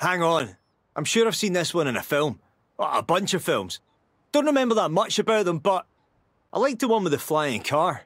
hang on. I'm sure I've seen this one in a film. Oh, a bunch of films. Don't remember that much about them, but I liked the one with the flying car.